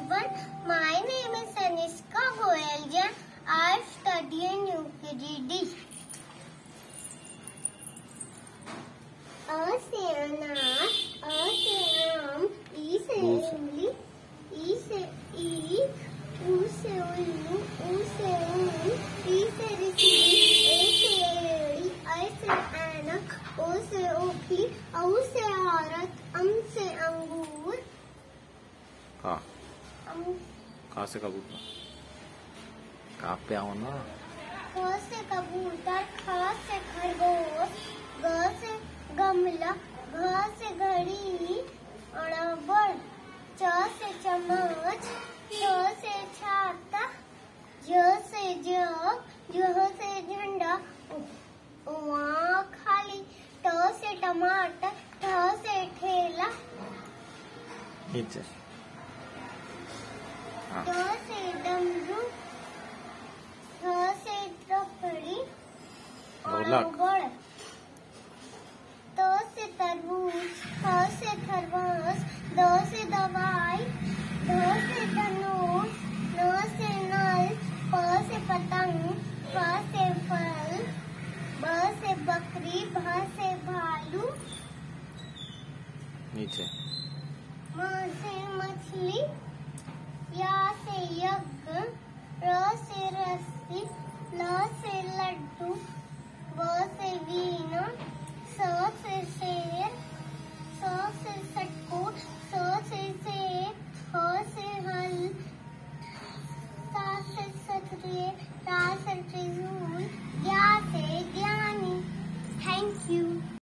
everyone. My name is Aniska Goyalja. I study in UKGD. A से अनार, A से E से E से ईख, U से उल्लू, U से ऊन, E से A से एड़ी, I से ऐनक, O से ओखली, औ से औरत, अम से अंगूर, కా अम से कबूतर? का पे आओ ना? से कबूतर? ख से खरगोश ग से गमला घ से घड़ी च से चम्मच छ से छाता ज से जग ज से झंडा वहाँ खाली ट से टमाटर ठ से ठेला। नीचे हाँ। ट से ढोलक। तरबूज थ से द से दवाई ध से धनुष न से नल प से पतंग फ से फल ब से बकरी भ से भालू। नीचे। म से Nossa, ele fez um muito.